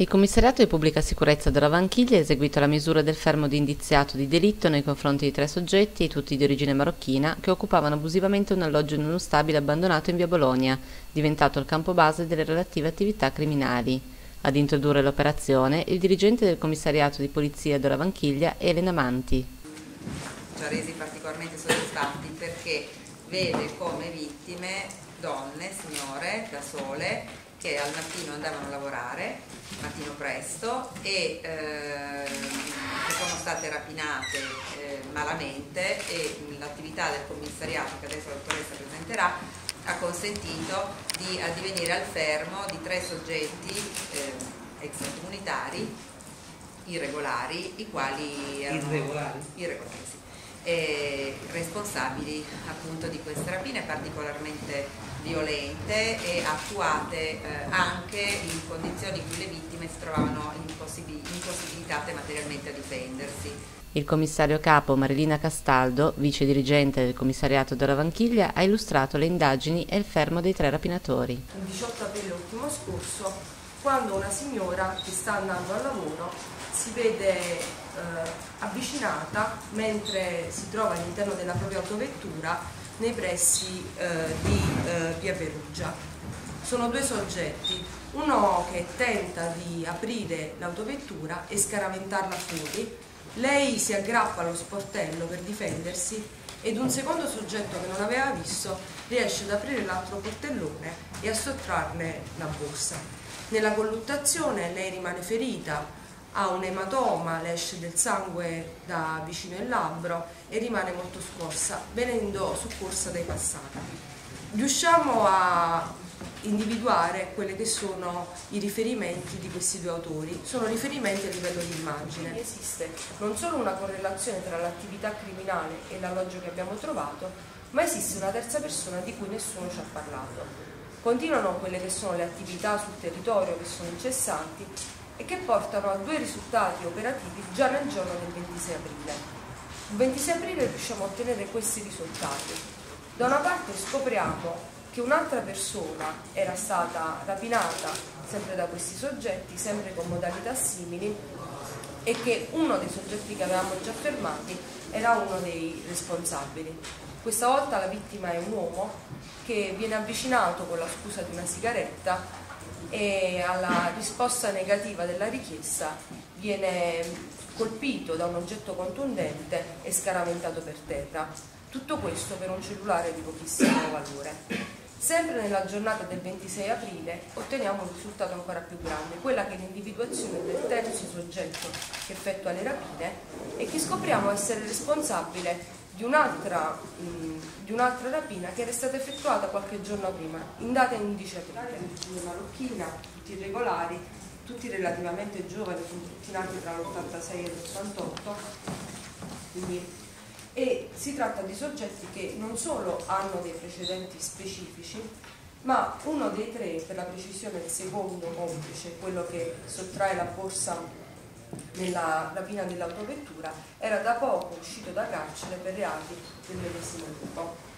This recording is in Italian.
Il commissariato di pubblica sicurezza della Vanchiglia ha eseguito la misura del fermo di indiziato di delitto nei confronti di tre soggetti, tutti di origine marocchina, che occupavano abusivamente un alloggio non stabile abbandonato in via Bologna, diventato il campo base delle relative attività criminali. Ad introdurre l'operazione il dirigente del commissariato di polizia della Vanchiglia, Elena Manti. Ci ha resi particolarmente soddisfatti perché vede come vittime donne, signore, da sole, che al mattino andavano a lavorare, mattino presto, e eh, sono state rapinate eh, malamente e l'attività del commissariato, che adesso la dottoressa presenterà, ha consentito di addivenire al fermo di tre soggetti eh, extracomunitari irregolari, i quali erano irregolari, irregolari sì, responsabili appunto di queste rapine particolarmente violente e attuate eh, anche in condizioni in cui le vittime si trovavano impossibilitate materialmente a difendersi. Il commissario capo Marilina Castaldo, vice dirigente del commissariato della Vanchiglia, ha illustrato le indagini e il fermo dei tre rapinatori. Il 18 aprile ultimo scorso, quando una signora che sta andando al lavoro si vede avvicinata mentre si trova all'interno della propria autovettura nei pressi eh, di eh, via Perugia. Sono due soggetti, uno che tenta di aprire l'autovettura e scaraventarla fuori, lei si aggrappa allo sportello per difendersi ed un secondo soggetto che non aveva visto riesce ad aprire l'altro portellone e a sottrarne la borsa. Nella colluttazione lei rimane ferita, ha un ematoma, le esce del sangue da vicino il labbro e rimane molto scossa, venendo soccorsa dai passati. Riusciamo a individuare quelli che sono i riferimenti di questi due autori, sono riferimenti a livello di immagine. Esiste non solo una correlazione tra l'attività criminale e l'alloggio che abbiamo trovato, ma esiste una terza persona di cui nessuno ci ha parlato. Continuano quelle che sono le attività sul territorio che sono incessanti e che portano a due risultati operativi già nel giorno del 26 aprile. Il 26 aprile riusciamo a ottenere questi risultati. Da una parte scopriamo che un'altra persona era stata rapinata sempre da questi soggetti, sempre con modalità simili e che uno dei soggetti che avevamo già fermati era uno dei responsabili. Questa volta la vittima è un uomo che viene avvicinato con la scusa di una sigaretta e alla risposta negativa della richiesta viene colpito da un oggetto contundente e scaraventato per terra. Tutto questo per un cellulare di pochissimo valore. Sempre nella giornata del 26 aprile otteniamo un risultato ancora più grande, quella che è l'individuazione del terzo soggetto che effettua le rapine e che scopriamo essere responsabile di un'altra, un rapina che era stata effettuata qualche giorno prima, in data 11 aprile. Una marocchina, tutti irregolari, tutti relativamente giovani, tutti nati tra l'86 e l'88. e si tratta di soggetti che non solo hanno dei precedenti specifici, ma uno dei tre, per la precisione il secondo complice, quello che sottrae la borsa nella rapina dell'autovettura, era da poco uscito da carcere per reati del medesimo gruppo.